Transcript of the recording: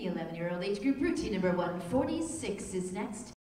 The 11-year-old age group routine number 146 is next.